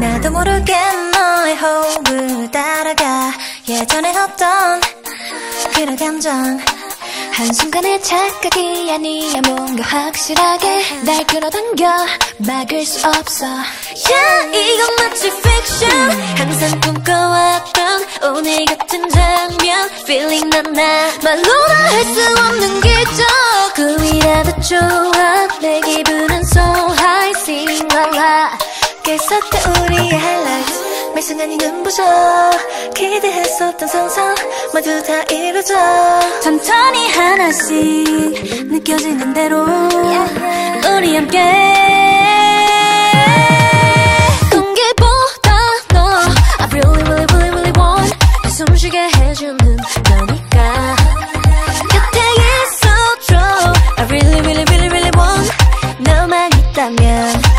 나도 모르게 너의 호흡을 따라가. 예전에 없던 그런 감정 한순간의 착각이 아니야. 뭔가 확실하게 날 끌어당겨. 막을 수 없어. Yeah 이건 마치 fiction. 항상 꿈꿔왔던 오늘 같은 장면. Feeling 난나 말로나 할 수 없는 기적 그 위라도 좋아. 내 기분은 so high. Sing la la 깨었던 우리의 highlights. 매 순간이 눈부셔. 기대했었던 상상 모두 다 이루어져 천천 히 하나씩 느껴지는 대로 우리 함께 공기보다 너 I really really really really want 숨쉬게 해주는 너니까 곁에 있어 줘 I really really really really want 너만 있다면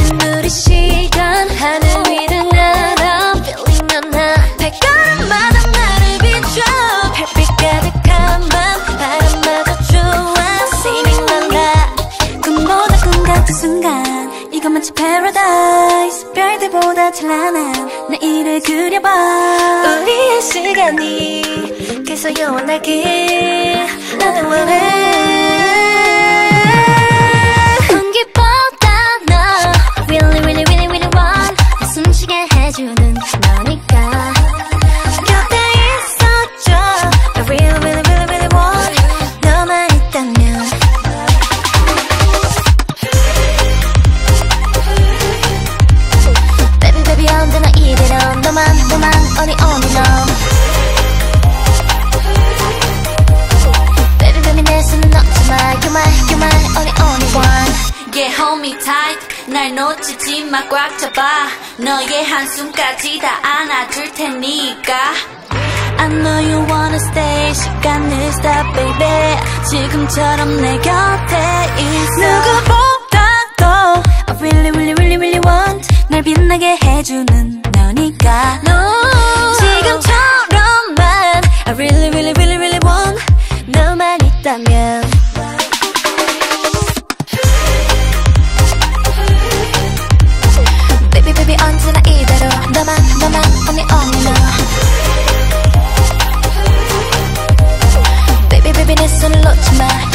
paradise. 별들보다 찬란한 내일을 그려봐. 우리의 시간이 계속 영원하길. 나는 원해 hold me tight 날 놓치지 마 꽉 잡아 너의 한숨까지 다 안아줄 테니까 I know you wanna stay 시간을 stop baby 지금처럼 내 곁에